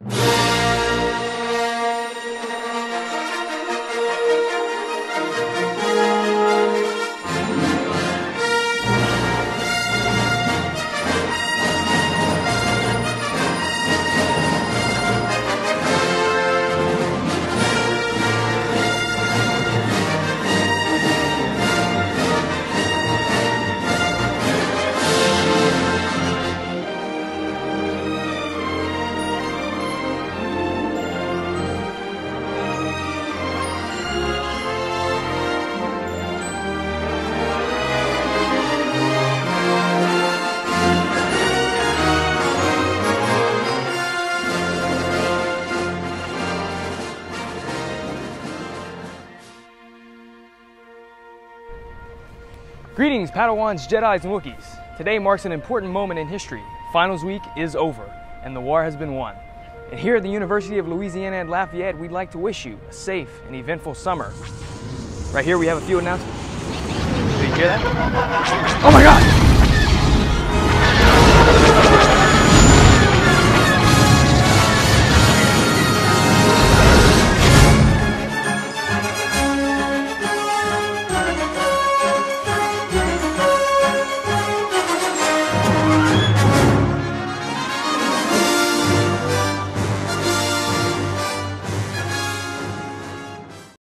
you Greetings, Padawans, Jedis, and Wookiees. Today marks an important moment in history. Finals week is over, and the war has been won. And here at the University of Louisiana at Lafayette, we'd like to wish you a safe and eventful summer. Right here, we have a few announcements. Did you hear that? Oh my God!